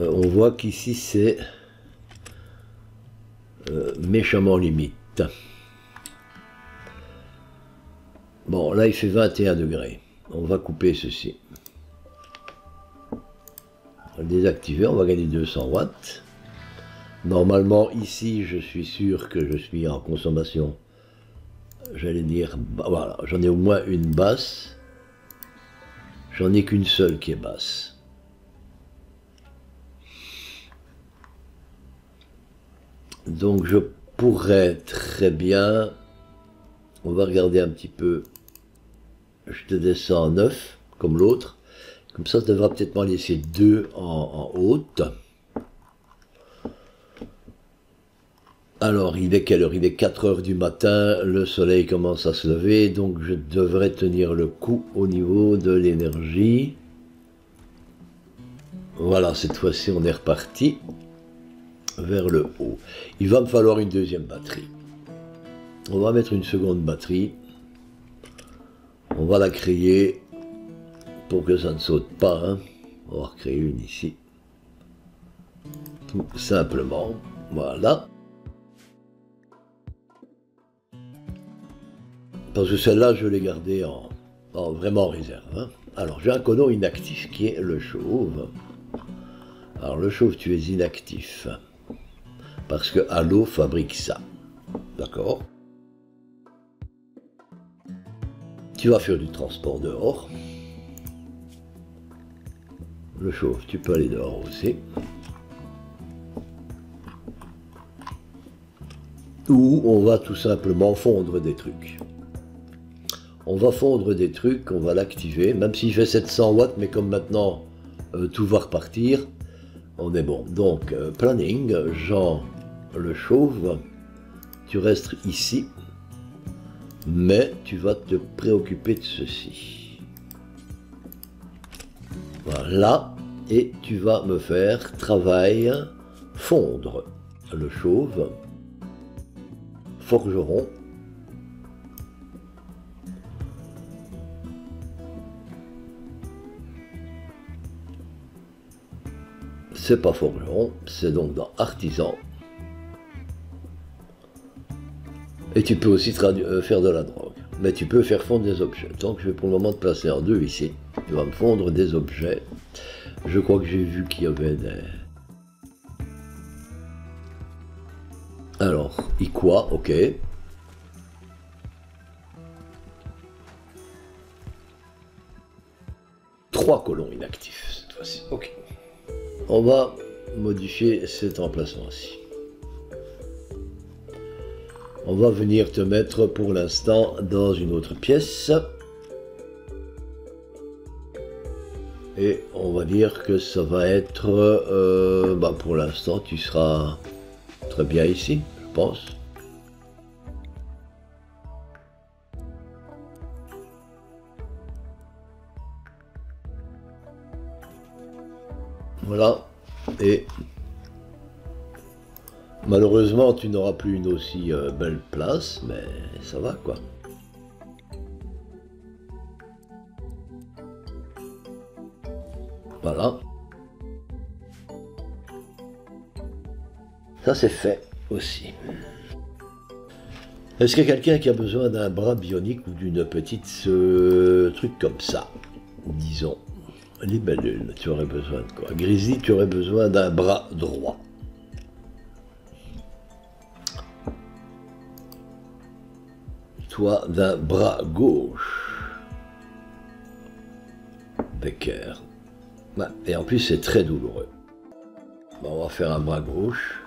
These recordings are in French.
euh, on voit qu'ici c'est euh, méchamment limite. Bon, là il fait 21 degrés. On va couper ceci. On va désactiver, on va gagner 200 watts. Normalement, ici, je suis sûr que je suis en consommation, j'allais dire, voilà, j'en ai au moins une basse. J'en ai qu'une seule qui est basse. Donc je pourrais très bien, on va regarder un petit peu, je te descends en 9, comme l'autre, comme ça ça devra peut-être m'en laisser deux en, en haute. Alors, il est quelle heure? Il est 4 heures du matin, le soleil commence à se lever, donc je devrais tenir le coup au niveau de l'énergie. Voilà, cette fois-ci, on est reparti vers le haut. Il va me falloir une deuxième batterie. On va mettre une seconde batterie. On va la créer pour que ça ne saute pas. Hein. On va recréer une ici. Tout simplement. Voilà. Parce que celle-là, je l'ai gardée en, vraiment en réserve. Hein. Alors, j'ai un conon inactif qui est le chauve. Alors, le chauve, tu es inactif. Parce que Halo fabrique ça. D'accord? Tu vas faire du transport dehors. Le chauve, tu peux aller dehors aussi. Ou on va tout simplement fondre des trucs on va fondre des trucs, on va l'activer, même s'il fait 700 watts, mais comme maintenant euh, tout va repartir, on est bon. Donc, euh, planning, Jean le chauve, tu restes ici, mais tu vas te préoccuper de ceci. Voilà, et tu vas me faire travail fondre le chauve, forgeron, c'est pas forgeron, c'est donc dans artisan. Et tu peux aussi euh, faire de la drogue. Mais tu peux faire fondre des objets. Donc je vais pour le moment te placer en deux ici. Tu vas me fondre des objets. Je crois que j'ai vu qu'il y avait des... Alors, quoi ok. Trois colons inactifs cette fois-ci. Ok. On va modifier cet emplacement-ci. On va venir te mettre pour l'instant dans une autre pièce. Et on va dire que ça va être... Euh, bah pour l'instant, tu seras très bien ici, je pense. Voilà. Et malheureusement, tu n'auras plus une aussi euh, belle place, mais ça va quoi. Voilà. Ça c'est fait aussi. Est-ce qu'il y a quelqu'un qui a besoin d'un bras bionique ou d'une petite truc comme ça Disons? Libellule, tu aurais besoin de quoi? Grizzly, tu aurais besoin d'un bras droit. D'un bras gauche. Becker. et en plus, c'est très douloureux. on va faire un bras gauche.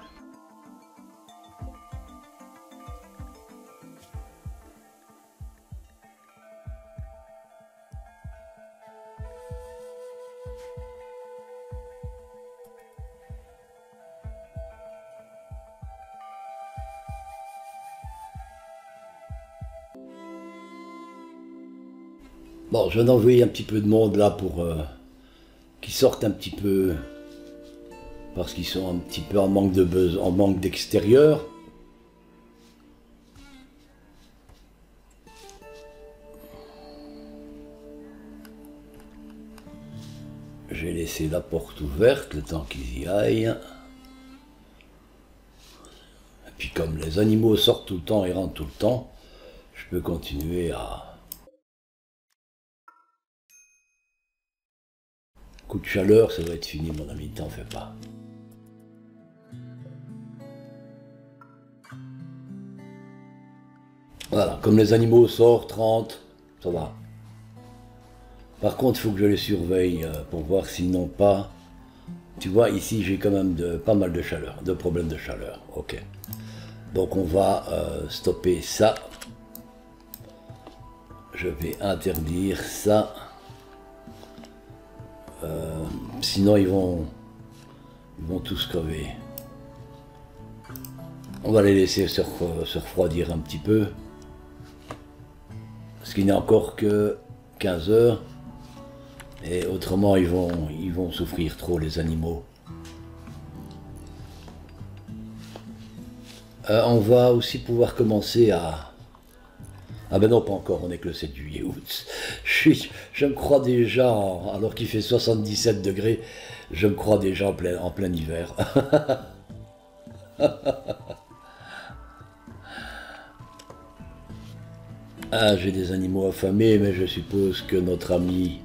Bon, je vais envoyer un petit peu de monde là pour euh, qu'ils sortent un petit peu parce qu'ils sont un petit peu en manque de buzz, en manque d'extérieur. j'ai laissé la porte ouverte le temps qu'ils y aillent. Et puis comme les animaux sortent tout le temps et rentrent tout le temps, je peux continuer à... Coup de chaleur, ça va être fini mon ami, t'en fais pas. Voilà, comme les animaux sortent, rentrent, ça va. Par contre, il faut que je les surveille euh, pour voir s'ils n'ont pas. Tu vois, ici, j'ai quand même de, pas mal de chaleur, de problèmes de chaleur. Ok. Donc, on va euh, stopper ça. Je vais interdire ça. Euh, sinon, ils vont, ils vont tous crever. On va les laisser se refroidir un petit peu parce qu'il n'est encore que 15 heures. Et autrement, ils vont, ils vont souffrir trop, les animaux. Euh, on va aussi pouvoir commencer à... Ah ben non, pas encore, on est que le 7 juillet août. Je, me crois déjà, alors qu'il fait 77 degrés, je me crois déjà en plein, en plein hiver. Ah, j'ai des animaux affamés, mais je suppose que notre ami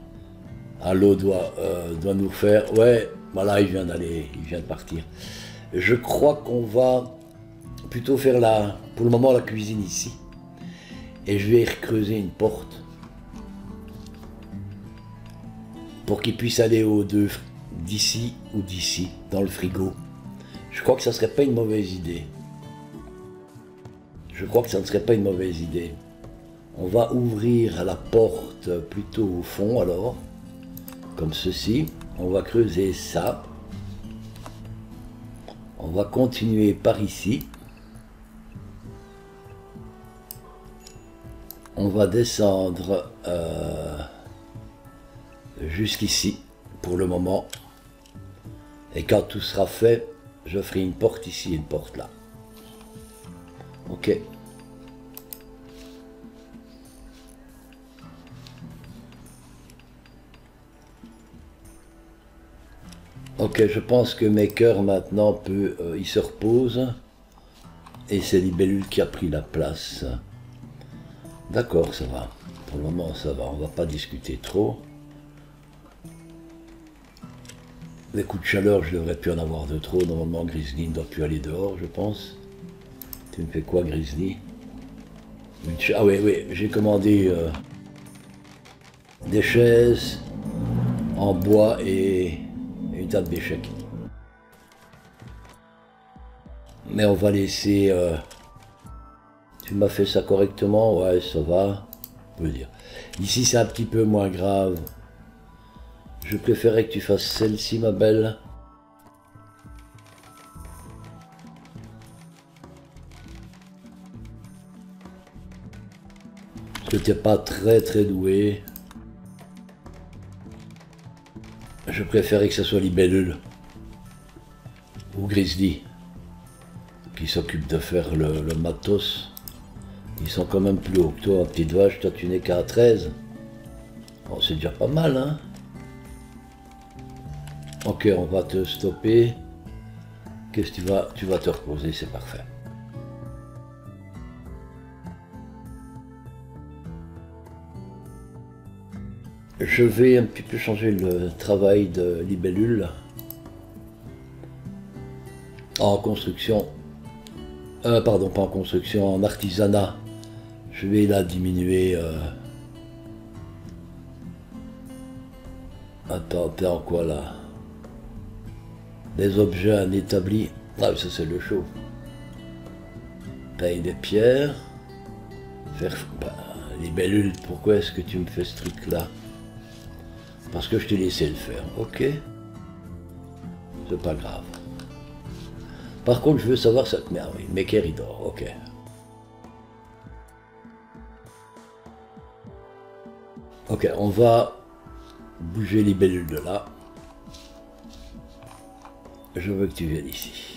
Allo doit, euh, doit nous faire. Ouais, voilà, il vient d'aller, il vient de partir. Je crois qu'on va plutôt faire la, pour le moment la cuisine ici. Et je vais recreuser une porte pour qu'il puisse aller aux deux d'ici ou d'ici, dans le frigo. Je crois que ça ne serait pas une mauvaise idée. Je crois que ça ne serait pas une mauvaise idée. On va ouvrir la porte plutôt au fond alors, comme ceci. On va creuser ça. On va continuer par ici. On va descendre euh, jusqu'ici pour le moment. Et quand tout sera fait, je ferai une porte ici et une porte là. Ok. Ok, je pense que Maker maintenant peut, euh, il se repose et c'est Libellule qui a pris la place. D'accord, ça va. Pour le moment, ça va. On va pas discuter trop. Les coups de chaleur, je devrais plus en avoir de trop. Normalement, Grizzly ne doit plus aller dehors, je pense. Tu me fais quoi, Grizzly? Ah oui, oui, j'ai commandé euh, des chaises en bois et table d'échecs. Mais on va laisser... Euh, tu m'as fait ça correctement Ouais, ça va. Dire. Ici, c'est un petit peu moins grave. Je préférais que tu fasses celle-ci, ma belle. Parce que tu n'es pas très très doué. Je préférais que ce soit Libellule ou Grizzly qui s'occupe de faire le, matos. Ils sont quand même plus haut que toi, petite vache, toi tu n'es qu'à 13. Bon, c'est déjà pas mal, hein Ok, on va te stopper. Qu'est-ce que tu vas Tu vas te reposer, c'est parfait. Je vais un petit peu changer le travail de libellule en construction. Euh, pardon, pas en construction, en artisanat. Je vais la diminuer. Euh... Attends, t'es en quoi là? Des objets en établi. Ah, ça c'est le chaud. Taille des pierres. Faire. Bah, libellule, pourquoi est-ce que tu me fais ce truc là parce que je t'ai laissé le faire, ok? C'est pas grave. Par contre, je veux savoir ça. Mais ah oui, dort, ok. Ok, on va bouger les bellules de là. Je veux que tu viennes ici.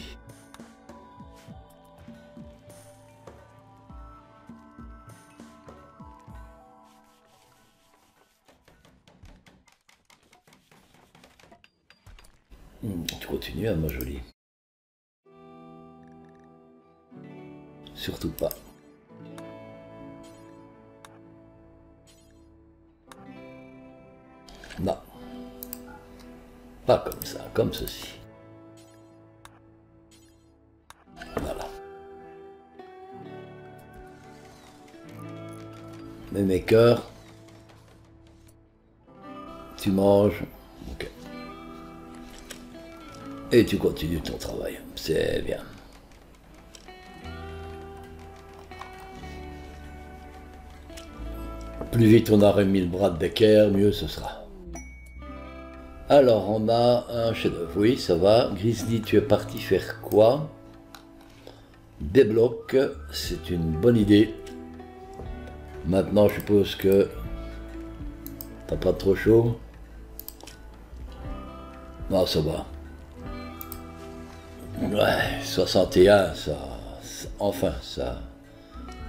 bienvenue, à ma jolie. Surtout pas. Non. Pas comme ça, comme ceci. Voilà. Mais mes cœurs, tu manges, ok. Et tu continues ton travail, c'est bien. Plus vite on a remis le bras de Becker, mieux ce sera. Alors, on a un chef-d'œuvre. Oui, ça va. Grizzly, tu es parti faire quoi? Débloque, c'est une bonne idée. Maintenant, je suppose que t'as pas trop chaud. Non, ça va. Ouais, 61, ça, enfin, ça,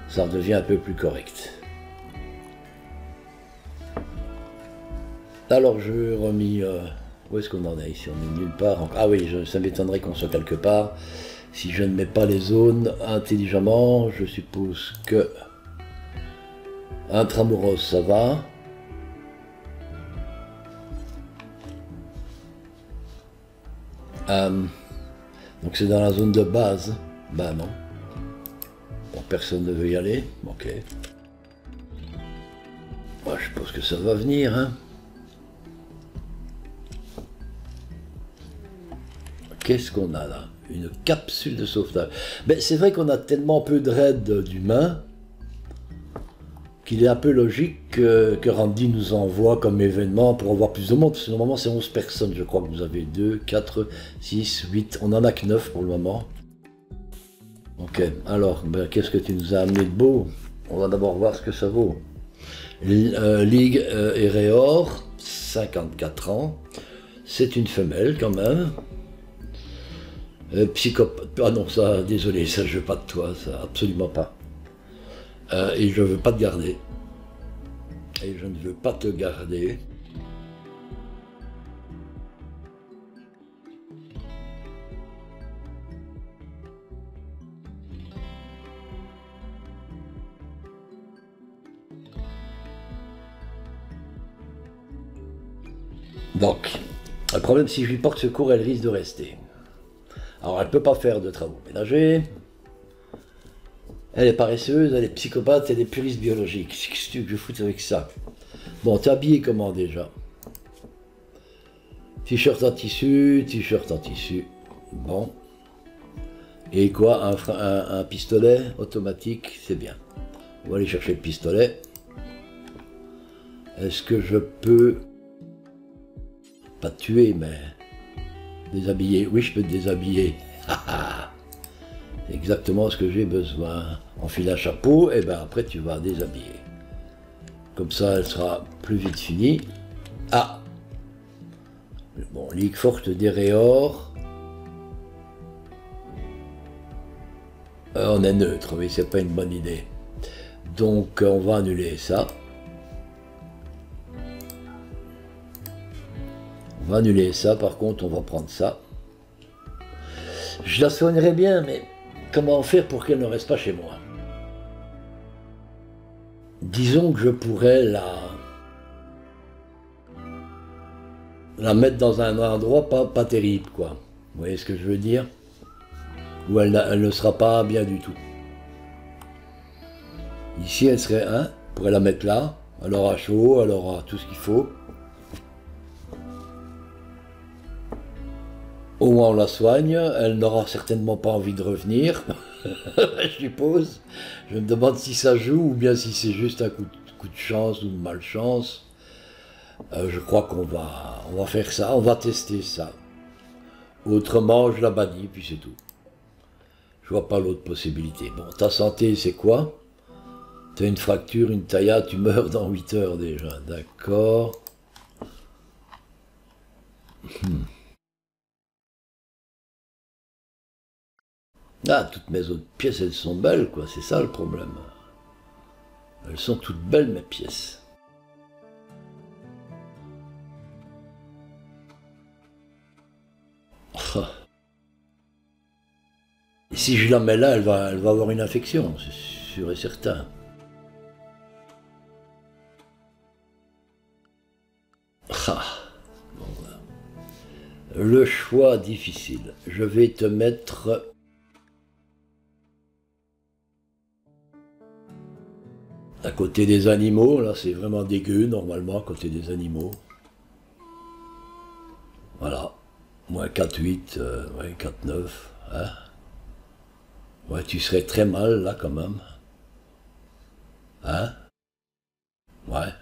ça devient un peu plus correct. Alors je remis. Euh, où est-ce qu'on en est ici? On est nulle part. Ah oui, ça m'étonnerait qu'on soit quelque part. Si je ne mets pas les zones intelligemment, je suppose que. Intramuros, ça va. Euh, donc c'est dans la zone de base. Ben non. personne ne veut y aller. Ok. Moi, je pense que ça va venir, hein. Qu'est-ce qu'on a là Une capsule de sauvetage. Mais c'est vrai qu'on a tellement peu de raids d'humains qu'il est un peu logique que, Randy nous envoie comme événement pour avoir plus de monde. Parce que normalement c'est 11 personnes, je crois que vous avez 2, 4, 6, 8. On en a que 9 pour le moment. Ok, alors, ben, qu'est-ce que tu nous as amené de beau? On va d'abord voir ce que ça vaut. Euh, Ligue euh, Ereor, 54 ans. C'est une femelle quand même. Euh, psychopathe. Ah non, ça, désolé, ça je veux pas de toi, ça absolument pas. Euh, et je veux pas te garder. Et je ne veux pas te garder. Donc, le problème, si je lui porte secours, elle risque de rester. Alors elle ne peut pas faire de travaux ménagers. Elle est paresseuse, elle est psychopathe, elle est puriste biologique. Qu'est-ce que je fous avec ça? Bon, t'es habillé comment déjà? T-shirt en tissu, t-shirt en tissu. Bon. Et quoi un, un pistolet automatique, c'est bien. On va aller chercher le pistolet. Est-ce que je peux... Pas tuer, mais Déshabiller, oui, je peux te déshabiller. Exactement ce que j'ai besoin. Enfile un chapeau, et ben après tu vas déshabiller. Comme ça, elle sera plus vite finie. Ah Bon, Ligue forte des Réors. Euh, on est neutre, oui, c'est pas une bonne idée. Donc, on va annuler ça. On va annuler ça, par contre, on va prendre ça. Je la soignerai bien, mais comment faire pour qu'elle ne reste pas chez moi? Disons que je pourrais la, la mettre dans un endroit pas, pas terrible, quoi. Vous voyez ce que je veux dire? Où elle, ne sera pas bien du tout. Ici, elle serait on pourrait la mettre là, elle aura chaud, elle aura tout ce qu'il faut. Au moins on la soigne, elle n'aura certainement pas envie de revenir, je suppose. Je me demande si ça joue ou bien si c'est juste un coup de, chance ou de malchance. Euh, je crois qu'on va, on va faire ça, on va tester ça. Autrement, je la bannis, puis c'est tout. Je vois pas l'autre possibilité. Bon, ta santé, c'est quoi? Tu as une fracture, une taillade, tu meurs dans 8 heures déjà. D'accord. Hmm. Ah, toutes mes autres pièces, elles sont belles, quoi, c'est ça le problème. Elles sont toutes belles, mes pièces. Si je la mets là, elle va, avoir une infection, c'est sûr et certain. Le choix difficile. Je vais te mettre à côté des animaux. Là, c'est vraiment dégueu normalement à côté des animaux. Voilà. Moins 4, 8, euh, ouais, 4, 9. Hein ouais, tu serais très mal là quand même. Hein? Ouais.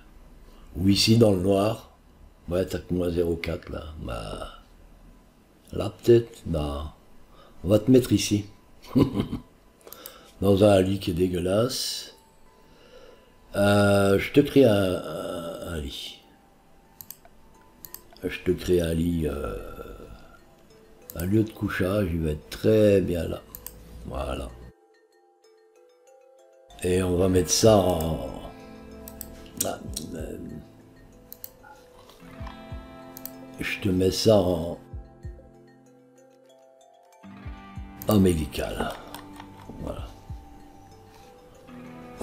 Ou ici dans le noir. Ouais, t'as que moins 0,4 là. Bah, là peut-être, non. On va te mettre ici. Dans un lit qui est dégueulasse. Euh, je te crée un, lit. Je te crée un lit, euh, un lieu de couchage, il va être très bien là. Voilà. Et on va mettre ça en... Ah, euh, je te mets ça en, en médical. Voilà.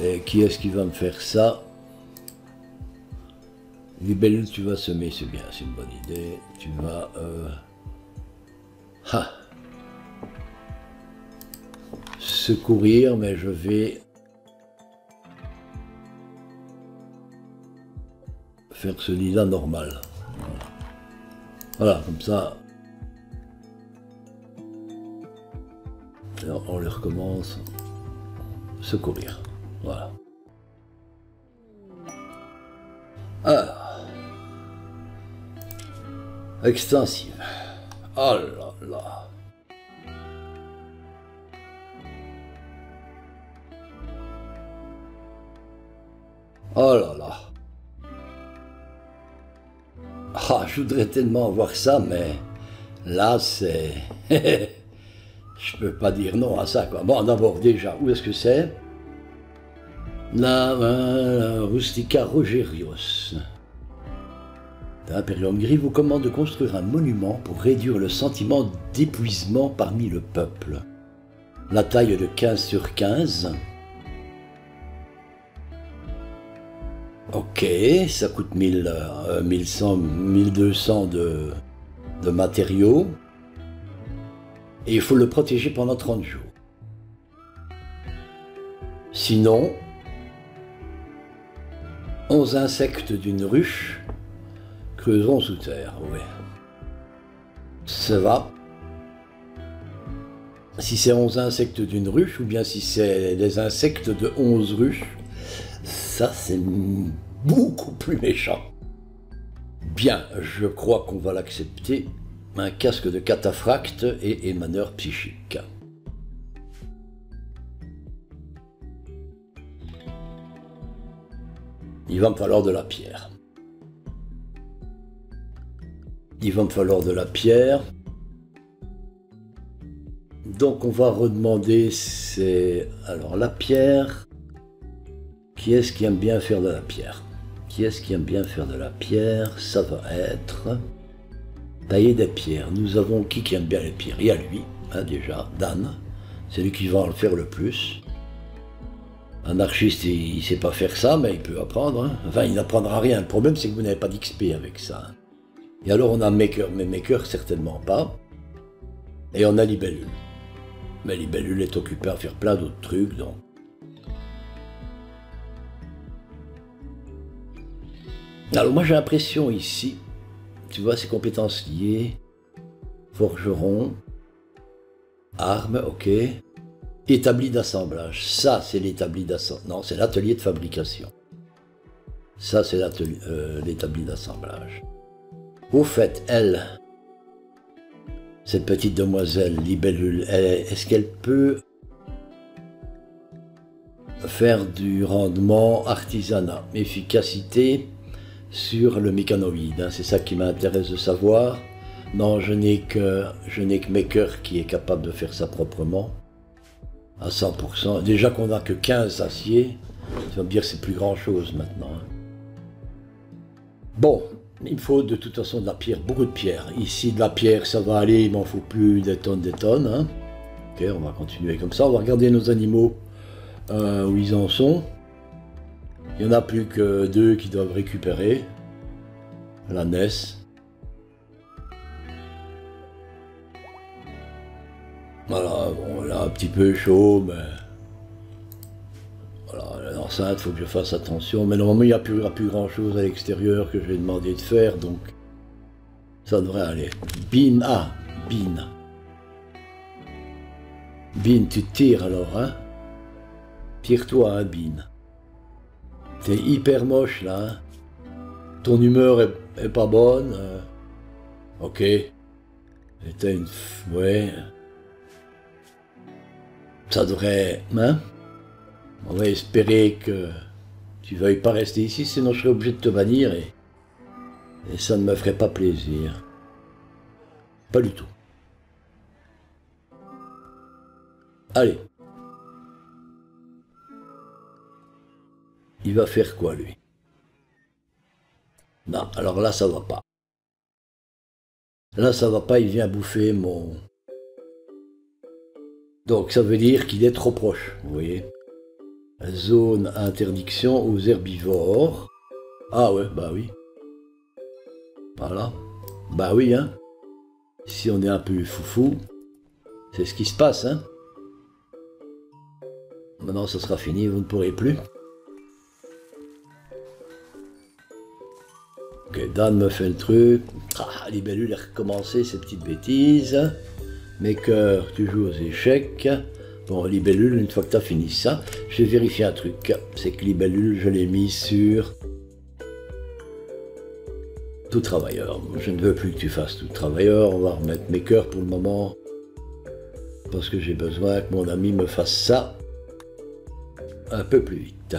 Et qui est-ce qui va me faire ça? Libellule, tu vas semer, c'est bien, c'est une bonne idée. Tu vas... Euh... secourir, mais je vais faire ce lit-là normal. Voilà, comme ça. Alors, on les recommence. Secourir. Voilà. Alors. Extensive. Oh là là. Oh là là. Ah, je voudrais tellement voir ça, mais là, c'est... je peux pas dire non à ça, quoi. Bon, d'abord, déjà, où est-ce que c'est? La, Rustica Rogerios. L'Imperium Gris vous commande de construire un monument pour réduire le sentiment d'épuisement parmi le peuple. La taille de 15 sur 15, Ok, ça coûte 1000, 1100, 1200 de, de matériaux. Et il faut le protéger pendant 30 jours. Sinon, 11 insectes d'une ruche creuseront sous terre. Oui. Ça va? Si c'est 11 insectes d'une ruche, ou bien si c'est des insectes de 11 ruches, ça, c'est beaucoup plus méchant. Bien, je crois qu'on va l'accepter. Un casque de cataphracte et émaneur psychique. Il va me falloir de la pierre. Il va me falloir de la pierre. Donc on va redemander, c'est... Alors la pierre, qui est-ce qui aime bien faire de la pierre? Qui est-ce qui aime bien faire de la pierre? Ça va être tailler des pierres. Nous avons qui qui aime bien les pierres? Il y a lui, hein, déjà, Dan. C'est lui qui va en faire le plus. Un archiste, il ne sait pas faire ça, mais il peut apprendre. Hein. Enfin, il n'apprendra rien. Le problème, c'est que vous n'avez pas d'XP avec ça. Et alors, on a Maker, mais Maker, certainement pas. Et on a Libellule. Mais Libellule est occupé à faire plein d'autres trucs, donc Alors moi j'ai l'impression ici, tu vois ces compétences liées, forgeron, armes, ok, établi d'assemblage. Ça c'est l'établi d'assemblage. Non, c'est l'atelier de fabrication. Ça c'est euh, l'établi d'assemblage. Au fait, elle, cette petite demoiselle libellule, est-ce qu'elle peut faire du rendement artisanat, efficacité sur le mécanoïde. Hein? C'est ça qui m'intéresse de savoir. Non, je n'ai que, je n'ai que Maker qui est capable de faire ça proprement. À 100%. Déjà qu'on n'a que 15 aciers, ça veut dire que c'est plus grand chose maintenant. Hein. Bon, il faut de toute façon de la pierre, beaucoup de pierre. Ici, de la pierre, ça va aller, il m'en faut plus des tonnes, des tonnes. Hein. Ok, on va continuer comme ça. On va regarder nos animaux euh, où ils en sont. Il n'y en a plus que deux qui doivent récupérer la NES. Voilà, bon, là un petit peu chaud, mais voilà, l'enceinte, il faut que je fasse attention. Mais normalement, il n'y a plus, plus grand chose à l'extérieur que je vais demander de faire, donc ça devrait aller. Bin, ah, Bin. Bin, tu tires alors, hein? Tire-toi, hein, Bin. T'es hyper moche, là, hein? Ton humeur est, pas bonne. Euh. Ok. C'était une... Ouais. Ça devrait... Hein? On va espérer que tu veuilles pas rester ici, sinon je serai obligé de te bannir et... Et ça ne me ferait pas plaisir. Pas du tout. Allez. Il va faire quoi, lui? Non, alors là, ça va pas. Là, ça va pas, il vient bouffer mon... Donc, ça veut dire qu'il est trop proche, vous voyez Zone interdiction aux herbivores. Ah ouais, bah oui. Voilà. Bah oui, hein. Si on est un peu foufou, c'est ce qui se passe, hein. Maintenant, ça sera fini, vous ne pourrez plus. Ok, Dan me fait le truc. Ah, Libellule a recommencé ses petites bêtises. Mes cœurs, tu joues aux échecs. Bon, Libellule, une fois que tu as fini ça, je vais vérifier un truc. C'est que Libellule, je l'ai mis sur tout travailleur. Je ne veux plus que tu fasses tout travailleur. On va remettre mes cœurs pour le moment. Parce que j'ai besoin que mon ami me fasse ça un peu plus vite.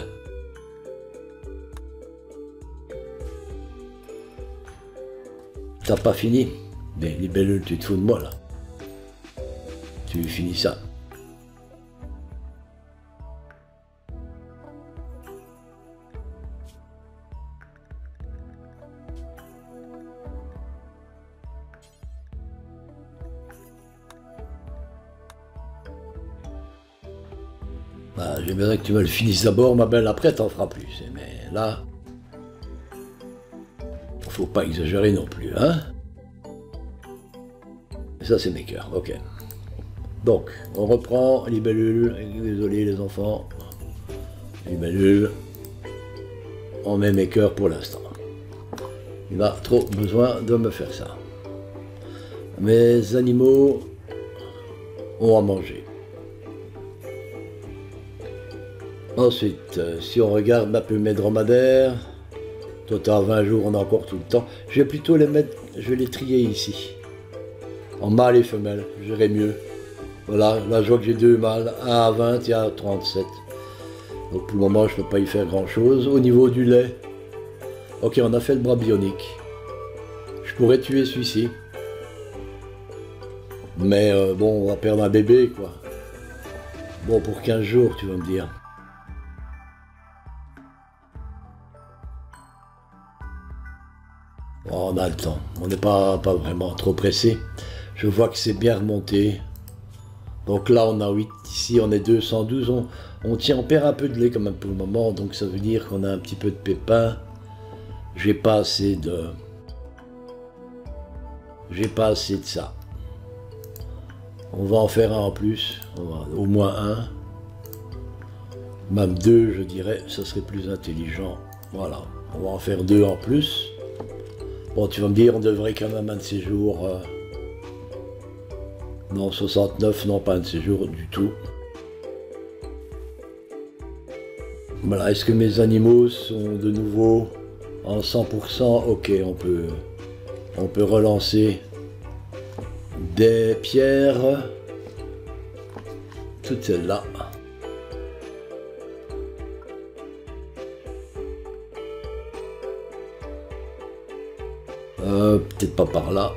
T'as pas fini? Mais libellule, tu te fous de moi là. Tu finis ça. Bah, j'ai besoin que tu me le finisses d'abord, ma belle, après t'en feras plus. Mais là, faut pas exagérer non plus, hein Ça, c'est mes cœurs, ok. Donc, on reprend libellule, désolé les enfants, libellule, on met mes cœurs pour l'instant. Il a trop besoin de me faire ça. Mes animaux ont à manger. Ensuite, euh, si on regarde ma mes dromadaires, toi t'as 20 jours, on a encore tout le temps. Je vais plutôt les mettre, je vais les trier ici. En mâle et femelle, j'irai mieux. Voilà, là je vois que j'ai deux mâles, un à 20 et un à 37. Donc pour le moment je ne peux pas y faire grand chose. Au niveau du lait, ok on a fait le bras bionique. Je pourrais tuer celui-ci. Mais euh, bon, on va perdre un bébé quoi. Bon, pour 15 jours, tu vas me dire. on a le temps. On n'est pas vraiment trop pressé. Je vois que c'est bien remonté. Donc là, on a 8. Ici, on est 212. On, on tient, on perd un peu de lait quand même pour le moment. Donc ça veut dire qu'on a un petit peu de pépins. J'ai pas assez de... J'ai pas assez de ça. On va en faire un en plus. au moins un. Même deux, je dirais. Ça serait plus intelligent. Voilà. On va en faire deux en plus. Bon, tu vas me dire, on devrait quand même un de ces jours. Euh, non, 69, non, pas un de ces jours du tout. Voilà, est-ce que mes animaux sont de nouveau en 100% Ok, on peut, on peut relancer des pierres. Toutes celles-là. Euh, peut-être pas par là.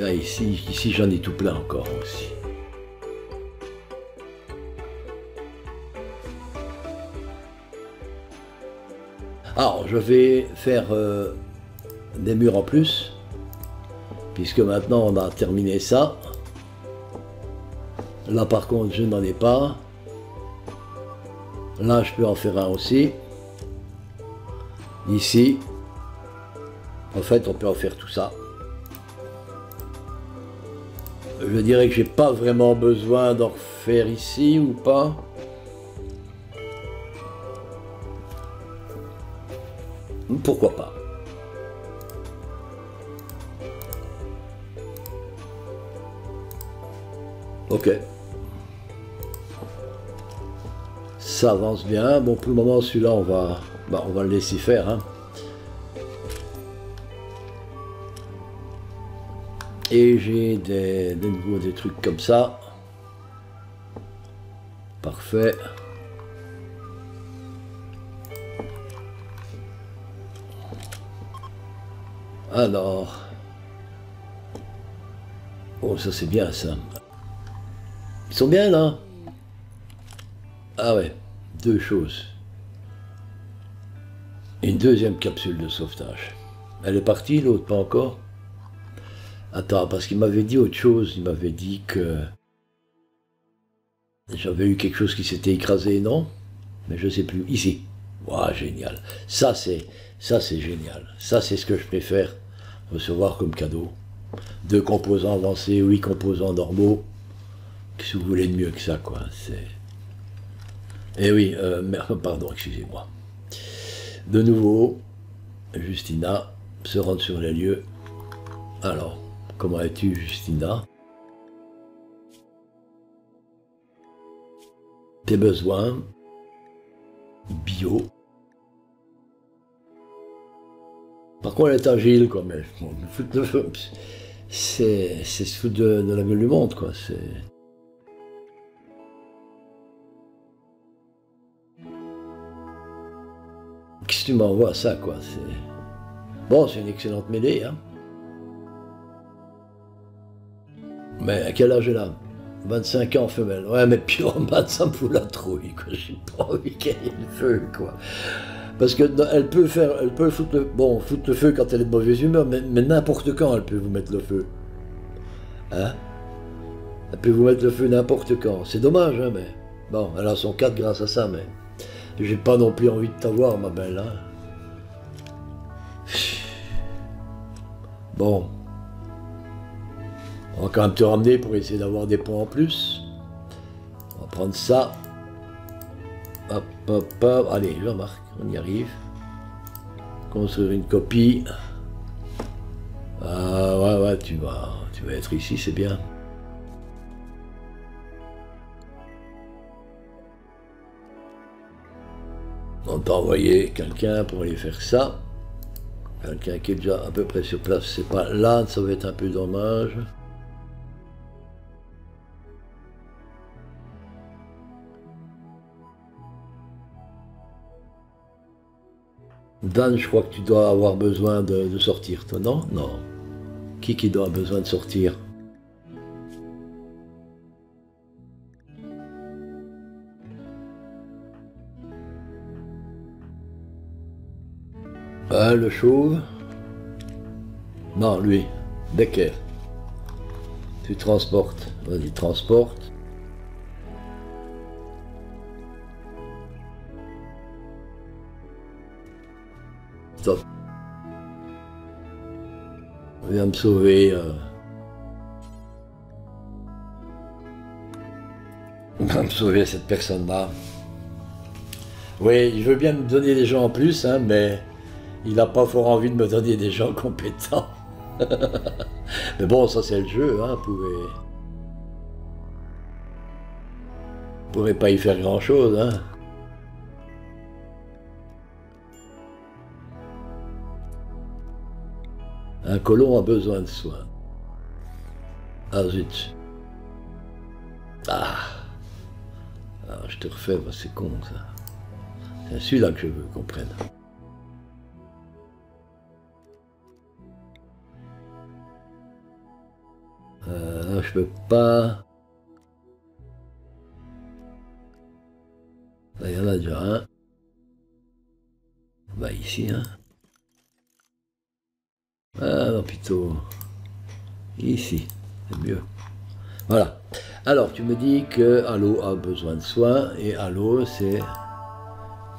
Ici, ici j'en ai tout plein encore aussi. Alors, je vais faire euh, des murs en plus, puisque maintenant on a terminé ça. Là par contre je n'en ai pas. Là je peux en faire un aussi. Ici. En fait on peut en faire tout ça. Je dirais que j'ai pas vraiment besoin d'en refaire ici ou pas. Pourquoi pas Ok. Ça avance bien. Bon, pour le moment, celui-là, on va, bah, on va le laisser faire. Hein. Et j'ai des, des nouveaux des trucs comme ça. Parfait. Alors. Oh, ça c'est bien ça. Ils sont bien là Ah ouais, deux choses. Une deuxième capsule de sauvetage. Elle est partie, l'autre pas encore Attends, parce qu'il m'avait dit autre chose. Il m'avait dit que j'avais eu quelque chose qui s'était écrasé, non? Mais je sais plus. Ici. Waouh, génial. Ça, c'est ça, c'est génial. Ça, c'est ce que je préfère recevoir comme cadeau. Deux composants avancés, huit composants normaux. Qu'est-ce que vous voulez de mieux que ça, quoi? Eh oui, euh, pardon, excusez-moi. De nouveau, Justina se rend sur les lieux. Alors, comment es-tu, Justina? Tes besoins bio? Par contre, elle est agile, quoi, mais c'est se foutre de, de, la gueule du monde, quoi. C'est. Qu'est-ce que tu m'envoies ça, quoi Bon, c'est une excellente mêlée, hein. Mais à quel âge elle a? 25 ans femelle. Ouais, mais pyromane, ça me fout la trouille. J'ai pas envie qu'elle ait le feu, quoi. Parce que elle peut faire, elle peut foutre le, bon, foutre le feu quand elle est de mauvaise humeur, mais, n'importe quand elle peut vous mettre le feu. Hein? Elle peut vous mettre le feu n'importe quand. C'est dommage, hein, mais bon, elle a son 4 grâce à ça, mais j'ai pas non plus envie de t'avoir, ma belle. Hein bon. On va quand même te ramener pour essayer d'avoir des points en plus. On va prendre ça. Hop, hop, hop. Allez, Jean-Marc, on y arrive. Construire une copie. Ah ouais, ouais, tu vas, tu vas être ici, c'est bien. On t'a envoyé quelqu'un pour aller faire ça. Quelqu'un qui est déjà à peu près sur place, c'est pas là, ça va être un peu dommage. Dan, je crois que tu dois avoir besoin de, sortir, toi, non? Non. Qui qui doit avoir besoin de sortir? Ah, le chauve? Non, lui. Becker. Tu transportes. Vas-y, transporte. Stop. Viens me sauver. Euh... me sauver cette personne-là. Oui, il veut bien me donner des gens en plus, hein, mais il n'a pas fort envie de me donner des gens compétents. mais bon, ça c'est le jeu, hein, vous pouvez... Vous pouvez pas y faire grand-chose, hein. Un colon a besoin de soins. Ah zut. Ah. ah je te refais, c'est con ça. C'est celui-là que je veux qu'on prenne. Euh, je peux pas. Il y en a déjà un. Bah ici, hein. Ah non, plutôt ici, c'est mieux. Voilà. Alors, tu me dis que Allo a besoin de soins, et Allo, c'est...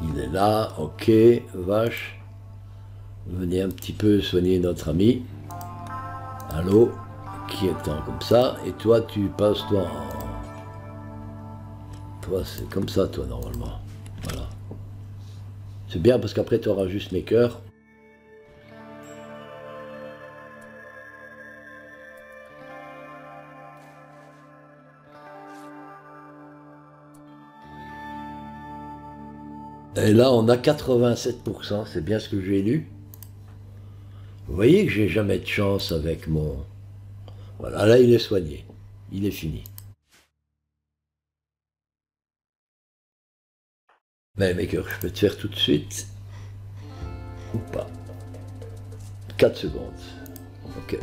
Il est là, ok, vache. Venez un petit peu soigner notre ami. Allo, qui est en comme ça, et toi, tu passes, toi. Toi, c'est comme ça, toi, normalement. Voilà. C'est bien, parce qu'après, tu auras juste mes cœurs. Et là, on a 87%, c'est bien ce que j'ai lu. Vous voyez que j'ai jamais de chance avec mon... Voilà, là, il est soigné. Il est fini. Mais mec, je peux te faire tout de suite? Ou pas? 4 secondes. Ok.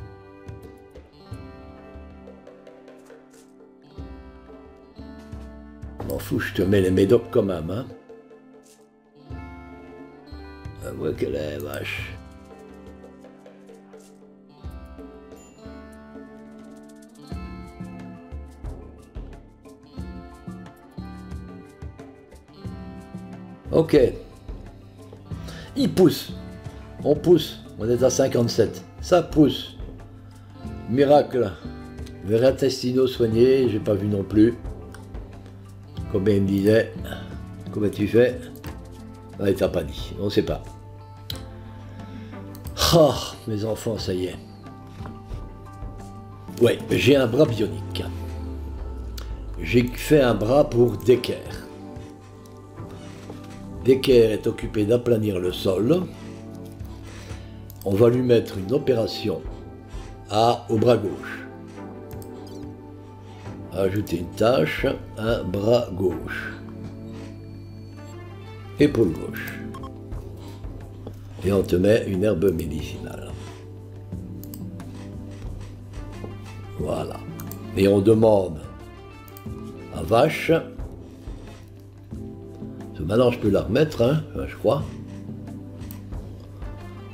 M'en fous, je te mets les médocs quand même, hein. Ah ouais, quelle vache. Ok. Il pousse. On pousse. On est à 57. Ça pousse. Miracle. Verre intestinaux soigné. J'ai pas vu non plus. Combien il me disait? Comment tu fais? Il t'a pas dit. On sait pas. Ah, mes enfants, ça y est. Ouais, j'ai un bras bionique. J'ai fait un bras pour Decker. Decker est occupé d'aplanir le sol. On va lui mettre une opération à, au bras gauche. Ajouter une tâche, un bras gauche. Épaule gauche. Et on te met une herbe médicinale. Voilà. Et on demande à vache Maintenant, je peux la remettre, hein, je crois.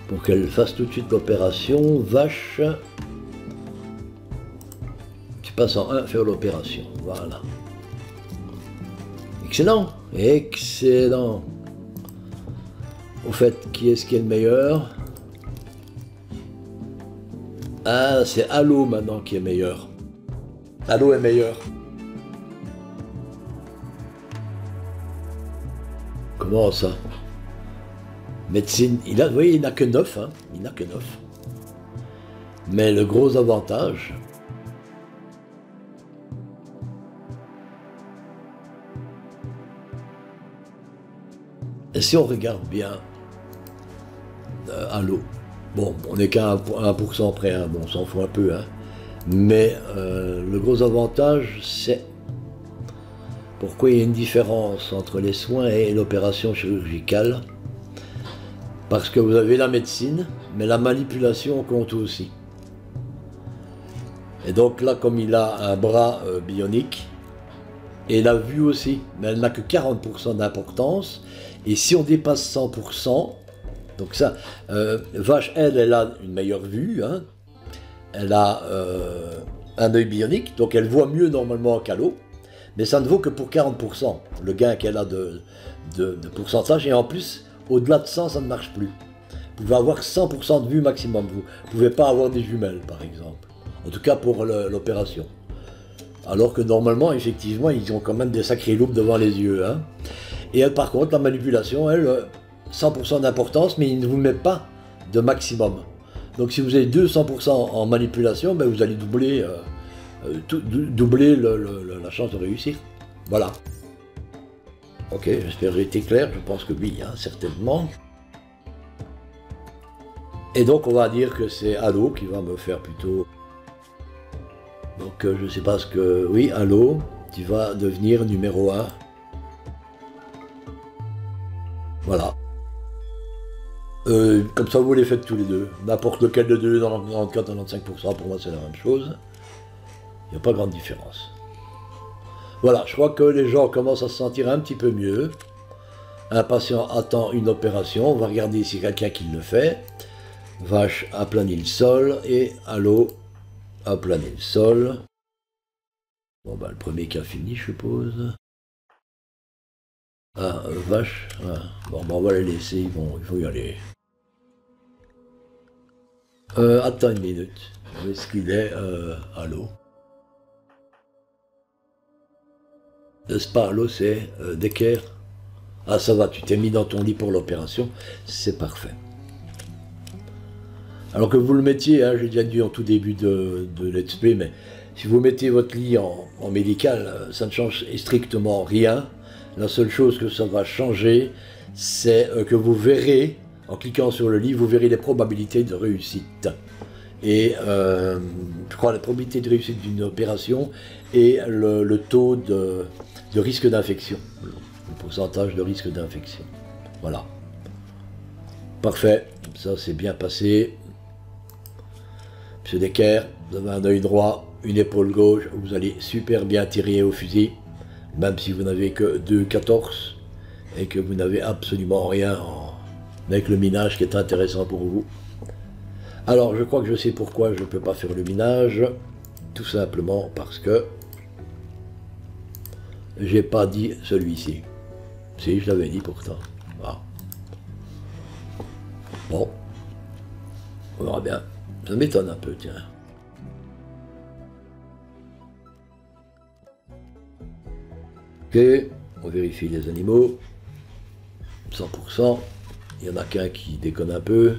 Pour qu'elle fasse tout de suite l'opération. Vache. Tu passes en 1, faire l'opération. Voilà. Excellent. Excellent. Au fait, qui est-ce qui est le meilleur? Ah, c'est Halo maintenant qui est meilleur. Halo est meilleur. Comment ça? Médecine, il a, oui, il n'a que 9, hein, il n'a que 9. Mais le gros avantage, et si on regarde bien à l'eau, bon, on n'est qu'à 1% près, hein, bon, on s'en fout un peu, hein, mais euh, le gros avantage, c'est pourquoi il y a une différence entre les soins et l'opération chirurgicale. Parce que vous avez la médecine, mais la manipulation compte aussi. Et donc là, comme il a un bras euh, bionique, et la vue aussi, mais elle n'a que 40% d'importance, et si on dépasse 100%, donc ça, euh, Vache, elle, elle a une meilleure vue, hein. elle a euh, un œil bionique, donc elle voit mieux normalement qu'à l'eau, mais ça ne vaut que pour 40%, le gain qu'elle a de, de, pourcentage, et en plus, au-delà de 100, ça ne marche plus. Vous pouvez avoir 100% de vue maximum, vous ne pouvez pas avoir des jumelles, par exemple. En tout cas pour l'opération. Alors que normalement, effectivement, ils ont quand même des sacrés loupes devant les yeux. Hein. Et par contre, la manipulation, elle, 100% d'importance, mais il ne vous met pas de maximum. Donc si vous avez 200% en manipulation, ben, vous allez doubler euh, euh, doubler la chance de réussir. Voilà. Ok, j'espère que j'ai été clair, je pense que oui, hein, certainement. Et donc on va dire que c'est Halo qui va me faire plutôt... Donc euh, je sais pas ce que... Oui, Halo, tu vas devenir numéro 1. Voilà. Euh, comme ça vous les faites tous les deux. N'importe lequel de deux, dans 94-95%, pour moi c'est la même chose. Il n'y a pas grande différence. Voilà, je crois que les gens commencent à se sentir un petit peu mieux. Un patient attend une opération, on va regarder si quelqu'un qui le fait. Vache aplanit le sol et à l'eau aplanit le sol. Bon, bah, le premier qui a fini, je suppose. Ah, euh, vache. Ah, bon, bah, on va les laisser, ils vont, il faut y aller. Euh, attends une minute. Est-ce qu'il est, euh, Allô? N'est-ce pas, allô, c'est euh, Ah, ça va, tu t'es mis dans ton lit pour l'opération. C'est parfait. Alors que vous le mettiez, hein, j'ai déjà dit en tout début de, de Let's Play, mais si vous mettez votre lit en, médical, euh, ça ne change strictement rien. La seule chose que ça va changer, c'est euh, que vous verrez, en cliquant sur le lit, vous verrez les probabilités de réussite. Et euh, je crois la probabilité de réussite d'une opération et le, taux de, risque d'infection, le pourcentage de risque d'infection. Voilà. Parfait, ça c'est bien passé. Monsieur Decker, vous avez un œil droit, une épaule gauche, vous allez super bien tirer au fusil, même si vous n'avez que 2,14 et que vous n'avez absolument rien avec le minage qui est intéressant pour vous. Alors je crois que je sais pourquoi je ne peux pas faire le minage, tout simplement parce que j'ai pas dit celui-ci. Si, je l'avais dit pourtant. Ah. Bon, on verra bien. Ça m'étonne un peu, tiens. Ok, on vérifie les animaux. 100%. Il y en a qu'un qui déconne un peu.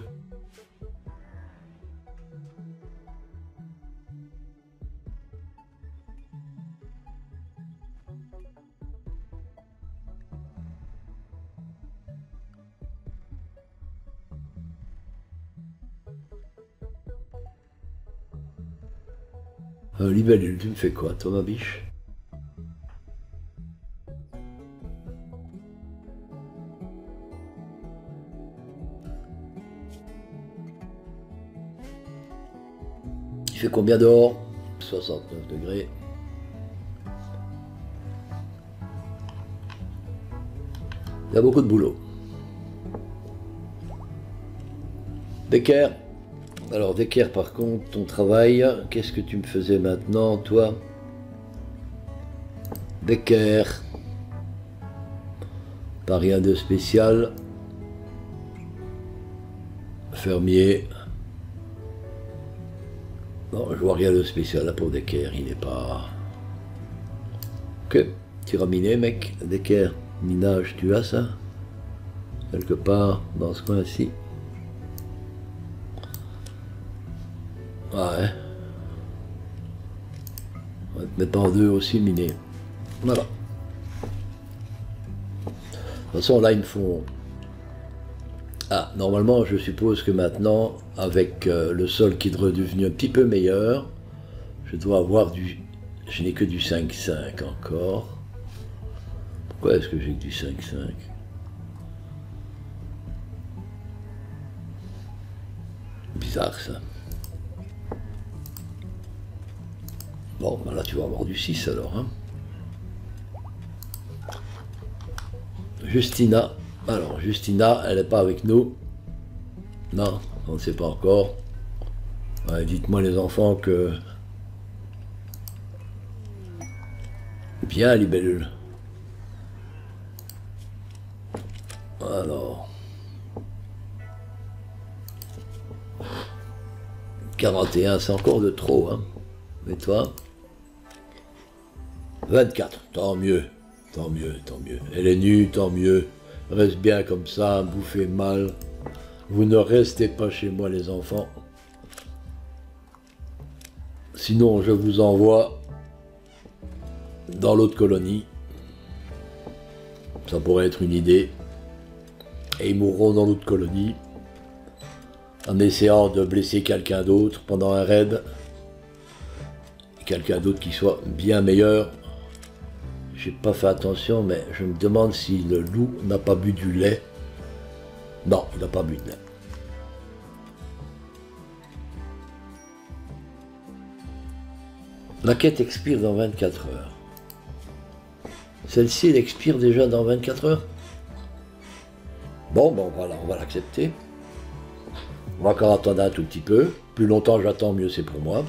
Euh, Libellule, tu me fais quoi, Thomas Biche? Combien dehors 69 degrés. Il y a beaucoup de boulot. Becker alors, Decker, par contre, ton travail, qu'est-ce que tu me faisais maintenant, toi? Decker. Pas rien de spécial. Fermier. Je vois rien de spécial là pour Decker, il n'est pas... Ok, tu miné, mec. Decker, minage, tu as ça? Quelque part dans ce coin-ci. Ouais. On va te mettre en deux aussi, miné. Voilà. De toute façon, là, ils me font... Ah, normalement, je suppose que maintenant, avec euh, le sol qui est redevenu un petit peu meilleur, je dois avoir du... Je n'ai que du 5-5 encore. Pourquoi est-ce que j'ai que du 5-5 Bizarre ça. Bon, ben là tu vas avoir du 6 alors. Hein. Justina. Alors, Justina, elle n'est pas avec nous. Non, on ne sait pas encore. Dites-moi les enfants que... Bien, libellule. Alors... 41, c'est encore de trop, hein. Mais toi? 24, tant mieux, tant mieux, tant mieux. Elle est nue, tant mieux. Reste bien comme ça, bouffez mal. Vous ne restez pas chez moi, les enfants. Sinon, je vous envoie dans l'autre colonie. Ça pourrait être une idée. Et ils mourront dans l'autre colonie en essayant de blesser quelqu'un d'autre pendant un raid. Quelqu'un d'autre qui soit bien meilleur j'ai pas fait attention, mais je me demande si le loup n'a pas bu du lait. Non, il n'a pas bu de lait. La quête expire dans 24 heures. Celle-ci, elle expire déjà dans 24 heures Bon, bon voilà, on va l'accepter. On va encore attendre un tout petit peu. Plus longtemps j'attends, mieux c'est pour moi.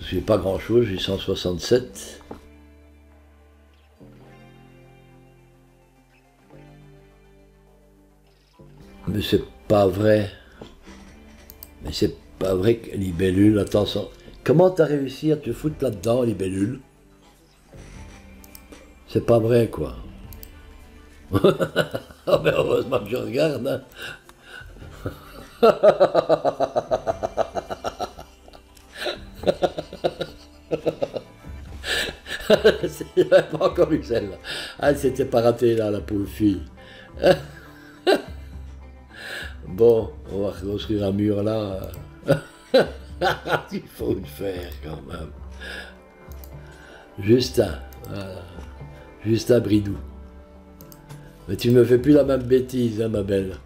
J'ai pas grand chose, j'ai 167. Mais c'est pas vrai. Mais c'est pas vrai que libellule, attention. Comment t'as réussi à te foutre là-dedans, libellule C'est pas vrai, quoi. ah ben heureusement que je regarde. Hein. Pas encore eu celle-là. Ah, c'était pas raté là, la pauvre fille. bon, on va reconstruire un mur là. Il faut le faire quand même. Justin, voilà. Justin Bridou. Mais tu me fais plus la même bêtise, hein, ma belle.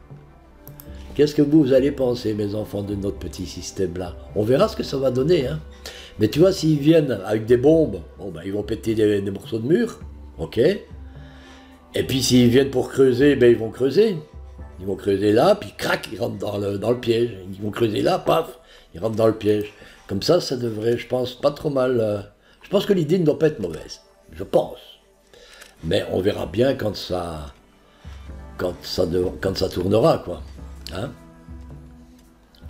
Qu'est-ce que vous allez penser, mes enfants, de notre petit système-là? On verra ce que ça va donner. Hein. Mais tu vois, s'ils viennent avec des bombes, ben, ils vont péter des, morceaux de mur, ok Et puis s'ils viennent pour creuser, ben, ils vont creuser. Ils vont creuser là, puis crac, ils rentrent dans le, dans le piège. Ils vont creuser là, paf, ils rentrent dans le piège. Comme ça, ça devrait, je pense, pas trop mal. Euh, je pense que l'idée ne doit pas être mauvaise. Je pense. Mais on verra bien quand ça, quand ça, quand ça tournera, quoi. Hein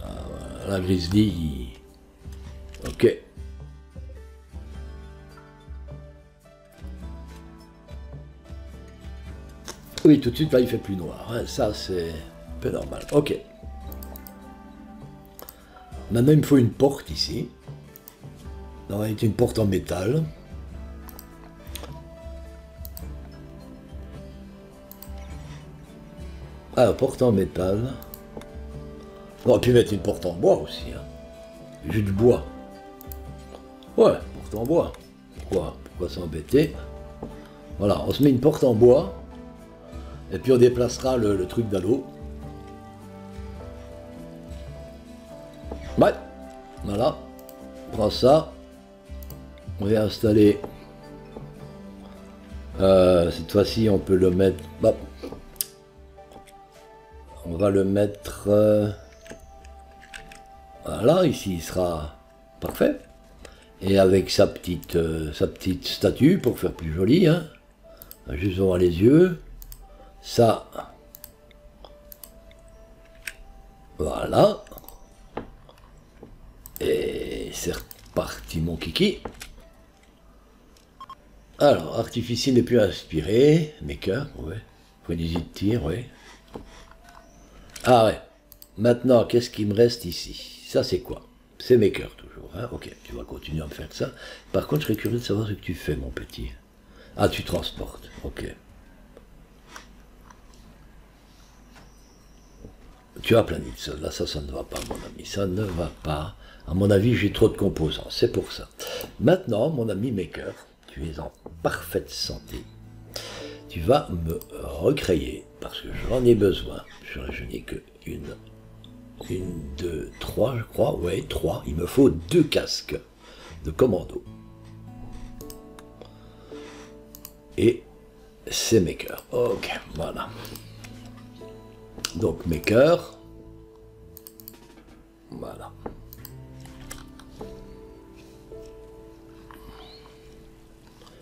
euh, La grizzly. Ok. Oui, tout de suite, là, il fait plus noir. Ça, c'est un peu normal. Ok. Maintenant, il me faut une porte ici. Non, c'est une porte en métal. Ah, porte en métal. On aurait pu mettre une porte en bois aussi. Hein. Juste du bois. Ouais, porte en bois. Pourquoi? Pourquoi s'embêter? Voilà, on se met une porte en bois. Et puis on déplacera le, truc d'allô. Ouais, voilà. On prend ça. On va installer. Euh, cette fois-ci, on peut le mettre. On va le mettre. Euh, voilà, ici, il sera parfait. Et avec sa petite, euh, sa petite statue pour faire plus joli. Hein. Juste voir les yeux. Ça. Voilà. Et c'est reparti mon kiki. Alors, artificiel n'est plus inspiré. Maker, ouais. Frénésie de tir, ouais. Ah ouais. Maintenant, qu'est-ce qui me reste ici? Ça, c'est quoi? C'est Maker, toujours. Hein ok, tu vas continuer à me faire ça. Par contre, je serais curieux de savoir ce que tu fais, mon petit. Ah, tu transportes. Ok. Tu as plein ça. Là, ça, ça ne va pas, mon ami. Ça ne va pas. À mon avis, j'ai trop de composants. C'est pour ça. Maintenant, mon ami Maker, tu es en parfaite santé. Tu vas me recréer, parce que j'en ai besoin. Je, n'ai que une, une, deux, trois, je crois. Ouais, trois. Il me faut deux casques de commando. Et c'est Maker. Ok, voilà. Donc Maker. Voilà.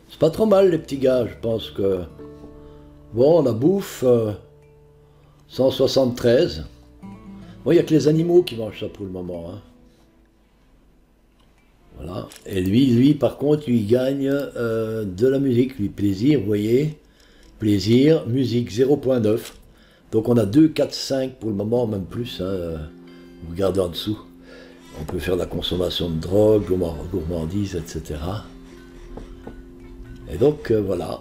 C'est pas trop mal les petits gars, je pense que... Bon, la bouffe... 173. Euh, bon, il n'y a que les animaux qui mangent ça pour le moment. Hein. Voilà. Et lui, lui, par contre, il gagne euh, de la musique, lui, plaisir, vous voyez. Plaisir, musique 0.9. Donc on a 2, 4, 5 pour le moment, même plus. Hein, vous regardez en dessous. On peut faire la consommation de drogue, gourmandise, etc. Et donc euh, voilà,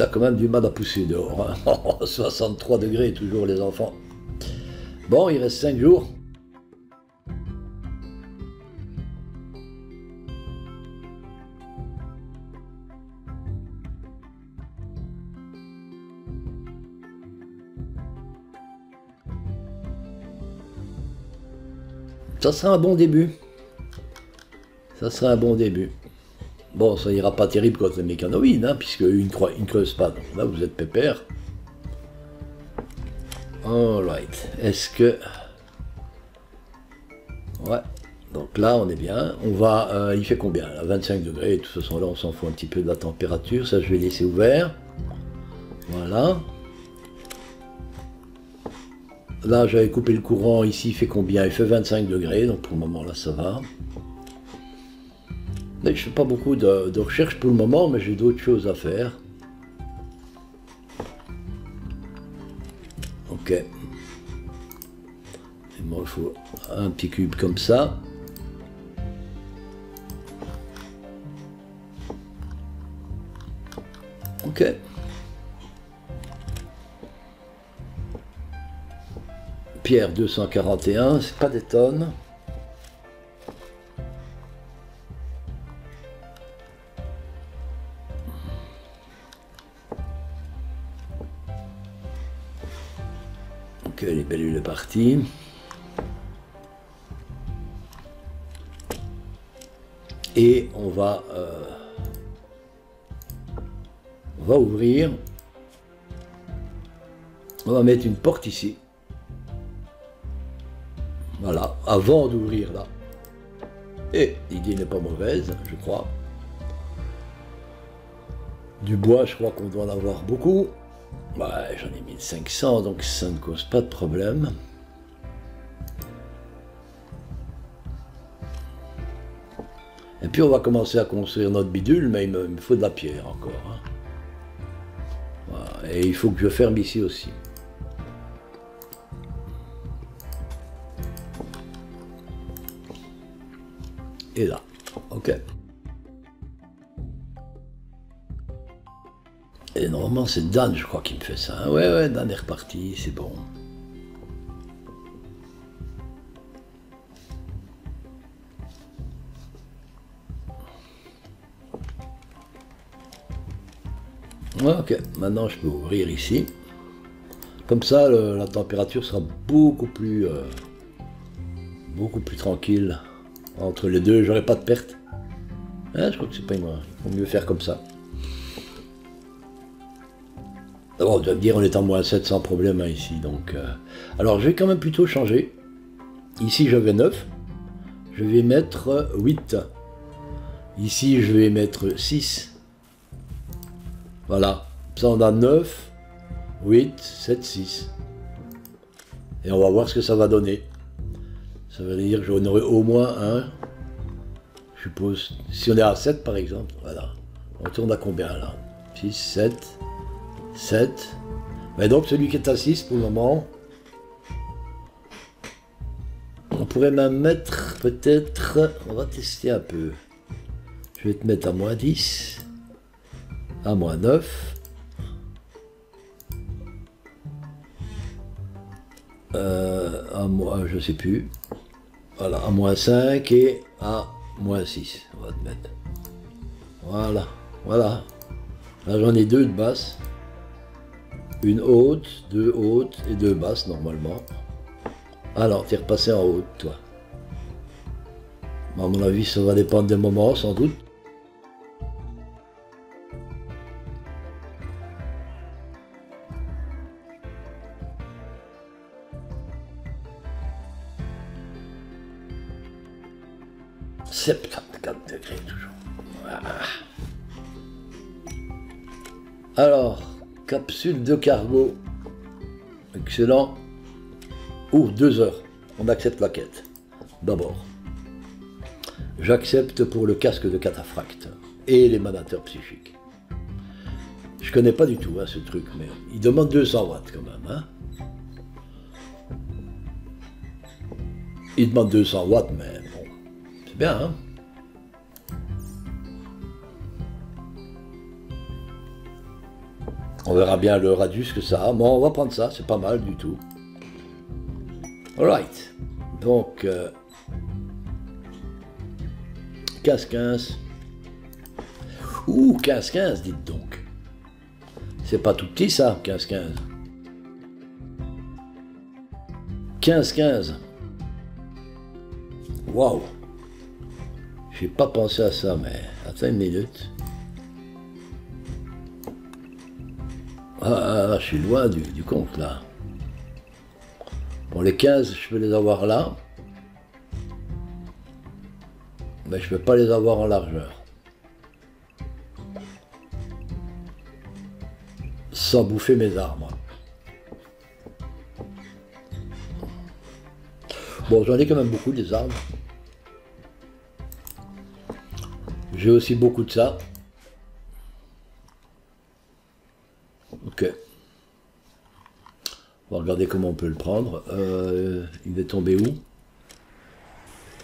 ça quand même du mal à pousser dehors. 63 hein. degrés toujours les enfants. Bon, il reste 5 jours. Ça sera un bon début. Ça sera un bon début. Bon, ça ira pas terrible contre les mécanoïdes, hein, puisque une ne creuse pas. Donc là, vous êtes pépère. Alright. Est-ce que... Ouais. Donc là, on est bien. On va... Euh, il fait combien là? 25 degrés. De toute façon, là, on s'en fout un petit peu de la température. Ça, je vais laisser ouvert. Voilà. Là, j'avais coupé le courant. Ici, il fait combien? Il fait 25 degrés. Donc pour le moment, là, ça va. Mais je fais pas beaucoup de, de recherche pour le moment, mais j'ai d'autres choses à faire. Ok. Il faut un petit cube comme ça. Ok. Pierre 241, c'est pas des tonnes. Et on va, euh, on va ouvrir. On va mettre une porte ici. Voilà, avant d'ouvrir là. Et l'idée n'est pas mauvaise, je crois. Du bois, je crois qu'on doit en avoir beaucoup. Ouais, j'en ai 1500, donc ça ne cause pas de problème. On va commencer à construire notre bidule, mais il me, faut de la pierre encore. Hein. Et il faut que je ferme ici aussi. Et là. Ok. Et normalement, c'est Dan, je crois, qui me fait ça. Ouais, ouais, Dan est reparti, c'est bon. Ok, maintenant je peux ouvrir ici. Comme ça, la température sera beaucoup plus, euh, beaucoup plus tranquille entre les deux. J'aurai pas de perte. Ah, je crois que c'est pas une. Il faut mieux faire comme ça. D'abord, on doit dire, on est en moins 7 sans problème hein, ici. Donc, euh. Alors, je vais quand même plutôt changer. Ici, j'avais 9. Je vais mettre 8. Ici, je vais mettre 6. Voilà. Ça, on a 9, 8, 7, 6. Et on va voir ce que ça va donner. Ça veut dire que j'en aurai au moins un. Je suppose. Si on est à 7 par exemple, voilà. On tourne à combien là? 6, 7, 7. Mais donc celui qui est à 6 pour le moment. On pourrait même mettre peut-être. On va tester un peu. Je vais te mettre à moins 10 à moins 9. Euh, à moins, je sais plus. Voilà, à moins 5 et à moins 6. On va te mettre. Voilà, voilà. Là j'en ai deux de basses. Une haute, deux hautes et deux basses normalement. Alors, tu es repassé en haute, toi. À mon avis, ça va dépendre des moments, sans doute. De cargo. Excellent. Ou deux heures. On accepte la quête. D'abord, j'accepte pour le casque de cataphracte et l'émanateur psychique. Je connais pas du tout hein, ce truc, mais il demande 200 watts quand même. Hein. il demande 200 watts, mais bien, hein On verra bien le radius que ça a. Bon, on va prendre ça, c'est pas mal du tout. Alright. Donc, 15-15. Euh, Ouh, 15-15, dites donc. C'est pas tout petit ça, 15-15. 15-15. Waouh J'ai pas pensé à ça, mais attends une minute. Ah, je suis loin du, du compte là. Bon, les 15, je peux les avoir là. Mais je peux pas les avoir en largeur. Sans bouffer mes arbres. Bon, j'en ai quand même beaucoup des arbres. J'ai aussi beaucoup de ça. Ok. On va comment on peut le prendre. Euh, il est tombé où?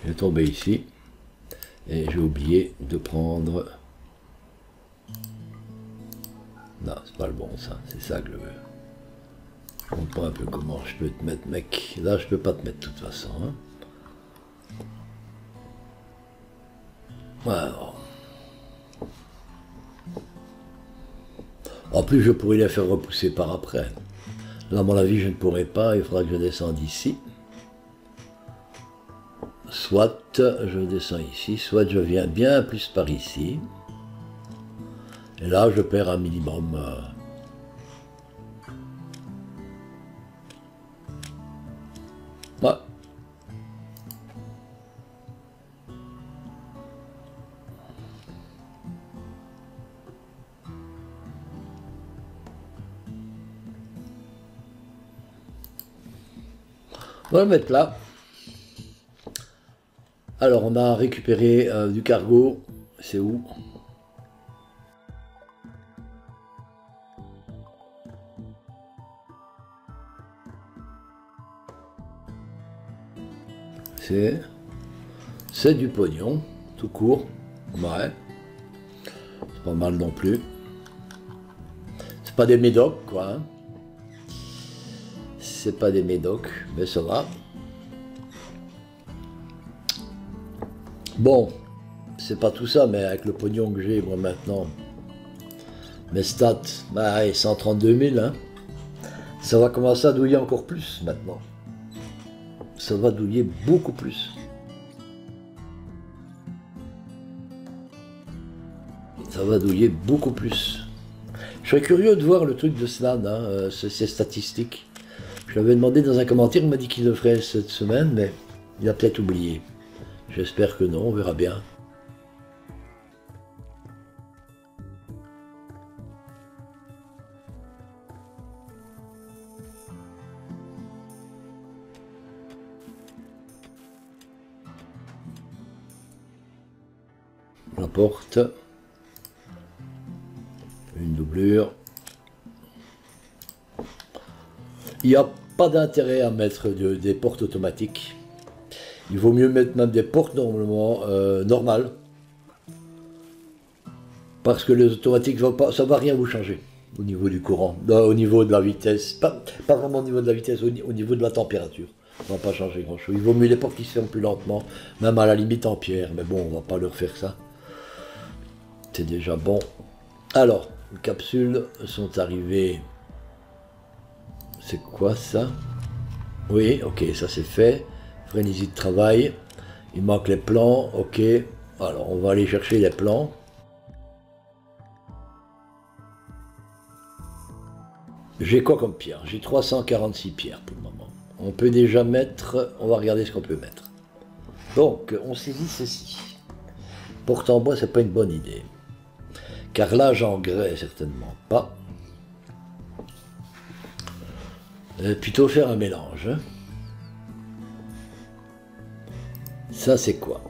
Il est tombé ici. Et j'ai oublié de prendre... Non, c'est pas le bon ça. C'est ça que je veux. Je comprends un peu comment je peux te mettre, mec. Là, je peux pas te mettre de toute façon. Hein. En plus, je pourrais les faire repousser par après. Là, à mon avis, je ne pourrais pas. Il faudra que je descende ici. Soit je descends ici, soit je viens bien plus par ici. Et là, je perds un minimum. On va le mettre là. Alors, on a récupéré euh, du cargo. C'est où? C'est... C'est du pognon, tout court. Ouais. C'est pas mal non plus. C'est pas des médocs, quoi. Hein c'est pas des médocs, mais ça va. Bon, c'est pas tout ça, mais avec le pognon que j'ai, moi maintenant, mes stats, bah, 132 000, hein, ça va commencer à douiller encore plus maintenant. Ça va douiller beaucoup plus. Ça va douiller beaucoup plus. Je serais curieux de voir le truc de Slan, hein, euh, ces statistiques. Je l'avais demandé dans un commentaire, il m'a dit qu'il le ferait cette semaine, mais il a peut-être oublié. J'espère que non, on verra bien. La porte, une doublure. Il y a pas d'intérêt à mettre des portes automatiques. Il vaut mieux mettre même des portes normalement euh, normales. Parce que les automatiques, pas, ça va rien vous changer au niveau du courant, au niveau de la vitesse, pas, vraiment au niveau de la vitesse, au, niveau de la température. Ça va pas changer grand chose. Il vaut mieux les portes qui se ferment plus lentement, même à la limite en pierre, mais bon, on va pas leur faire ça. C'est déjà bon. Alors, les capsules sont arrivées c'est quoi ça? Oui, ok, ça c'est fait. Frénésie de travail. Il manque les plans, ok. Alors on va aller chercher les plans. J'ai quoi comme pierre? J'ai 346 pierres pour le moment. On peut déjà mettre, on va regarder ce qu'on peut mettre. Donc, on dit ceci. Pourtant, moi, c'est pas une bonne idée. Car là, j'engrais certainement pas. Plutôt faire un mélange. Hein. Ça, c'est quoi?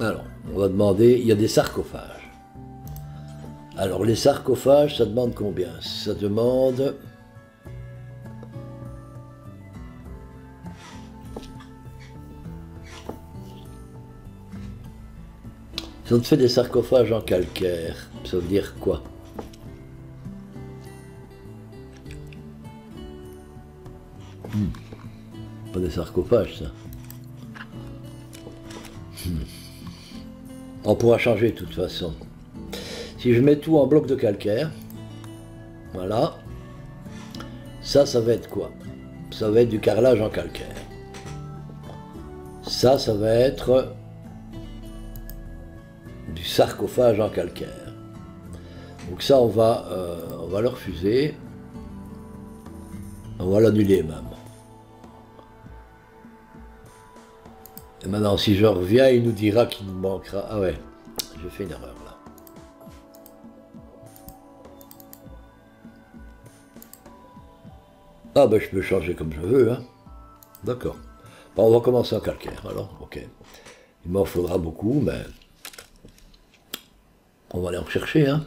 Alors, on va demander, il y a des sarcophages. Alors, les sarcophages, ça demande combien? Ça demande... Si on te fait des sarcophages en calcaire, ça veut dire quoi? Des sarcophages, ça. Hmm. On pourra changer de toute façon. Si je mets tout en bloc de calcaire, voilà, ça, ça va être quoi? Ça va être du carrelage en calcaire. Ça, ça va être sarcophage en calcaire. Donc ça, on va, euh, on va le refuser. On va l'annuler même. Maintenant, si je reviens, il nous dira qu'il nous manquera... Ah ouais, j'ai fait une erreur là. Ah ben je peux changer comme je veux, hein. D'accord. Bon, on va commencer en calcaire, alors, ok. Il m'en faudra beaucoup, mais on va aller en chercher, hein.